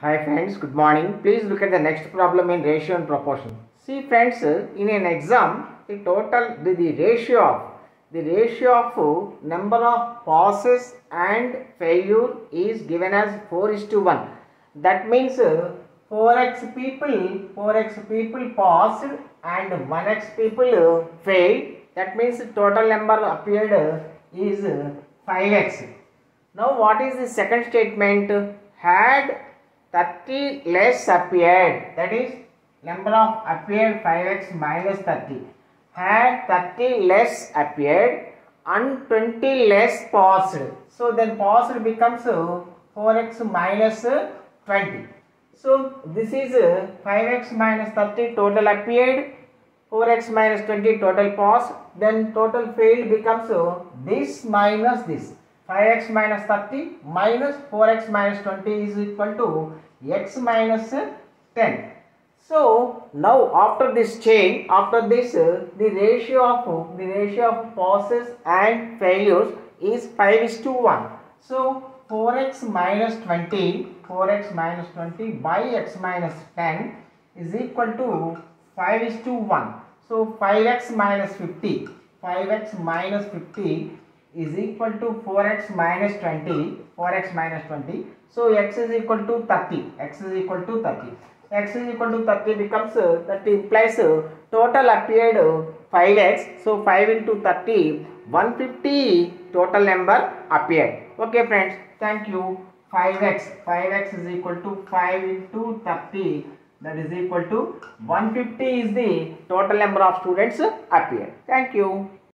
Hi friends, good morning. Please look at the next problem in ratio and proportion. See friends, in an exam, the total, the, the ratio of, the ratio of number of passes and failure is given as 4 is to 1. That means uh, 4x people, 4x people passed and 1x people failed. That means total number appeared is uh, 5x. Now what is the second statement? Had 30 less appeared. That is number of appeared 5x minus 30. Had 30 less appeared and 20 less passed. So then passed becomes uh, 4x uh, 20. So this is uh, 5x minus 30 total appeared 4x minus 20 total pass then total failed becomes this minus this 5x minus 30 minus 4x minus 20 is equal to x uh, 10 so now after this chain after this the ratio of the ratio of passes and failures is 5 is to 1 so 4x minus 20 4x minus 20 by x minus 10 is equal to 5 is to 1 so 5x minus 50 5x minus 50 is equal to 4x minus 20 4x minus 20 so x is equal to 30 x is equal to 30 x is equal to 30 becomes uh, that implies uh, total appeared uh, 5x so 5 into 30 150 total number appeared. Okay friends thank you. 5x 5x is equal to 5 into 30 that is equal to 150 is the total number of students appeared. Thank you